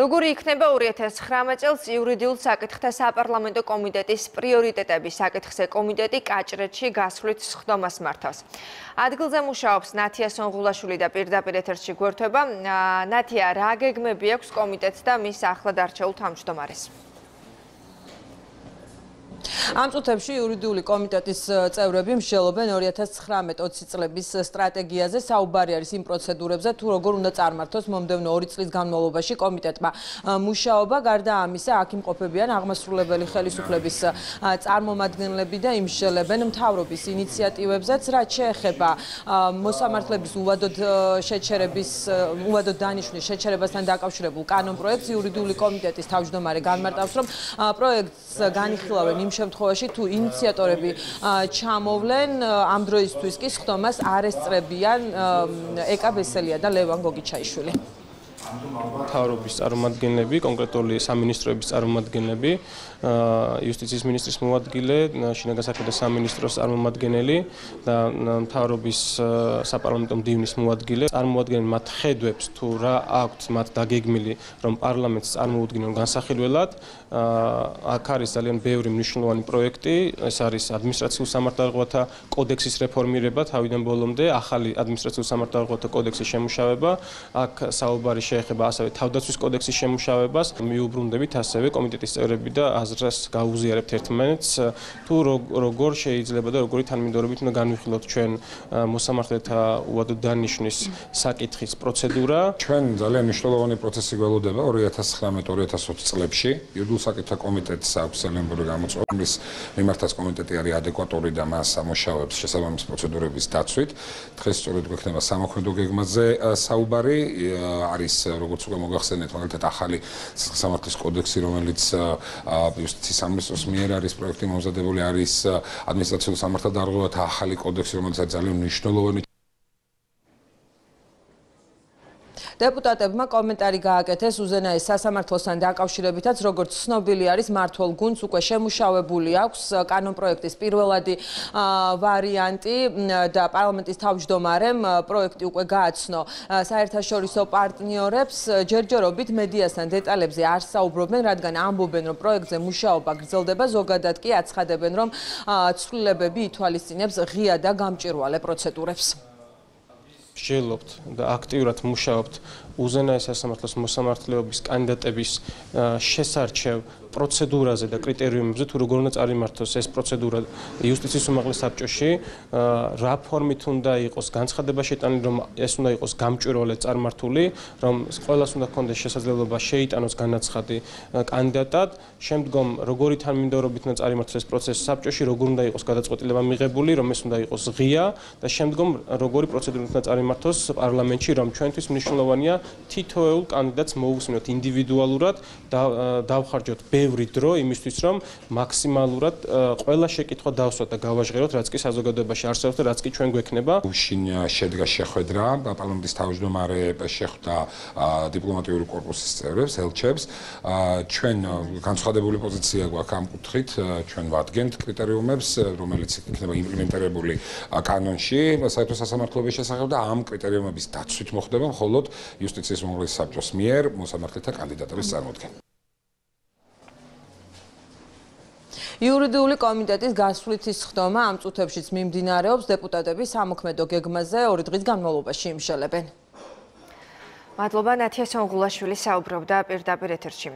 როგორი იქნება 2019 წელს იურიდიულ საკითხთა საპარლამენტო კომიტეტის პრიორიტეტების საკითხზე კომიტეტი კაჭრეთში გასვლით სხდომას მართავს. ადგილზე მუშაობს ნათია სონღულაშვილი და პირდაპირ ეთერში გვერდება. ნათია, რა გეგმები აქვს კომიტეტს და მის ახლად არჩეულ თავმჯდომარეს? ამ წუთებში იურიდიული კომიტეტის წევრები მსჯელობენ 2019-20 წლების სტრატეგიაზე საუბარი არის იმ პროცედურებზე თუ როგორ უნდა წარმართოს მომდევნო 2 წლის განმავლობაში კომიტეტმა. მუშაობა გარდა ამისა აქ იმყოფებიან აღმასრულებელი ხელისუფლების წარმომადგენლები და იმსჯელებენ მთავრობის ინიციატივებზეც რაც შეეხება მოსამართლების უვადოდ შეჩერების უვადოდ დანიშნვის შეჩერებასთან დაკავშირებულ კანონპროექტს. იურიდიული კომიტეტის თავმჯდომარე განმარტავს რომ პროექტს განიხილავენ იმ შემთხვევაში თუ ინიციატორები ჩამოვლენ ამ დროისთვის კი ხდომას არ ესწრებიან ეკა ბესელია და ლევან გოგიჩაიშვილი თავრობის წარმომადგენლები, კონკრეტული სამინისტროების წარმომადგენლები, იუსტიციის ministris მოადგილე, შინაგან საქმეთა სამინისტროს წარმომადგენელი და თავრობის საპარლამენტო მდივნის მოადგილე. წარმოადგენენ მათ ხედვებს თუ რა აქვთ მათ დაგეგმილი, რომ პარლამენტს წარმოუდგინონ განსახილველად. აქ არის ძალიან ბევრი მნიშვნელოვანი პროექტი, ეს არის ადმინისტრაციულ სამართალდაღოთა კოდექსის რეფორმირება თავიდან ბოლომდე, ახალი ადმინისტრაციულ სამართალდაღოთა კოდექსის შემუშავება, აქ საუბარი შეეხება ასევე თავდაცვის კოდექსის შემუშავებას. მიუბრუნდებით ასევე კომიტეტის წევრები და აზრს გაუზიარებთ ერთმანეთს, თუ როგორ შეიძლება და როგორი თანმიმდევრობით უნდა განვიხილოთ ჩვენ მოსამართლეთა უადო დანიშნვის საკითხის პროცედურა. ჩვენ ძალიან მნიშვნელოვანი პროცესი გველოდება 2019-2020 წლებში. იუდულ საკითხთა კომიტეტს აქვს ძალიან ბევრი გამოწვევის მიმართაც კომიტეტი არის ადეკვატური და მას ამუშავებს შესაბამის პროცედურების დაცვით. დღეს სწორედ გვექნება სამოქმედო გეგმაზე საუბარი არის როგორც უკვე მოგახსენეთ, მაგალითად ახალი სამართლის კოდექსი, რომელიც იუსტიციის სამინისტროს მიერ არის პროექტი მომზადებული, არის ადმინისტრაციულ სამართალდაღოთა ახალი კოდექსი, რომელიც ძალიან მნიშვნელოვანი დეპუტატებმა კომენტარი გააკეთეს უზენაეს სასამართლოსთან დაკავშირებითაც, როგორც ცნობილი არის, მართლ გუნდს უკვე შემუშავებული აქვს კანონპროექტის პირველადი ვარიანტი და პარლამენტის თავმჯდომარემ პროექტი უკვე გააცნო საერთაშორისო პარტნიორებს. ჯერჯერობით მედიასთან დეტალებზე არ საუბრობენ, რადგან ამბობენ, რომ პროექტზე მუშაობა გრძელდება, ზოგადად კი აცხადებენ, რომ ცვლილებები ითვალისწინებს ღია და გამჭირვალე პროცედურებს. შეძლობთ და აქტიურად მუშაობთ უზენაეს სასამართლოს მოსამართლეობის კანდიდატების შესარჩევ პროცედურაზე და კრიტერიუმებზე თუ როგორ უნდა წარიმართოს ეს პროცედურა იუსტიციის უმაღლეს საბჭოში რა ფორმით უნდა იყოს განცხადება შეტანილი რომ ეს უნდა იყოს გამჭვირვალე წარმართული რომ ყოველას უნდა ქონდეს შესაძლებლობა შეიტანოს განაცხადი კანდიდატად. შემდგომ როგორი თანმიმდევრობით უნდა წარიმართოს ეს პროცესი საბჭოში როგორ უნდა იყოს გადაწყვეტილება მიღებული რომ ეს უნდა იყოს ღია და შემდგომ როგორი პროცედურით უნდა წარიმართოს პარლამენტში რომ ჩვენთვის მნიშვნელოვანია თითოეულ კანდიდატს მოусმინოთ ინდივიდუალურად და დავხარჯოთ ბევრი დრო იმისთვის რომ მაქსიმალურად ყველა შეკითხვა დავსვათ და გავაჟღეროთ რაც კი საზოგადოებაში არსებობს და რაც კი ჩვენ გვექნება. უშინ შედგა შეხვედრა პარლამენტის თავმჯდომარე შეხვდა დიპლომატიური კორპუსის წევრებს ელჩებს. ჩვენ განცხადებული პოზიცია გვაქვს ამ კუთხით ჩვენ ვადგენთ კრიტერიუმებს რომელიც იქნება იმპლემენტირებული კანონში საერთო სასამართლოების შესახებ და ამ კრიტერიუმების დაცვით მოხდება მხოლოდ იუსტიციის უმაღლეს საბჭოს მიერ მოსამართლეთა კანდიდატების წარმოქმნა იურიდიული კომიტეტის გასვლითის ხდომა ამ წუთებშიც მიმდინარეობს დეპუტატების სამოქმედო გეგმაზე ორი დღის განმავლობაში იმშელებენ. მადლობა ნათია სონღულაშვილი საუბრობდა პირდაპირ ეთერში.